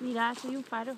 Mirá, soy un faro.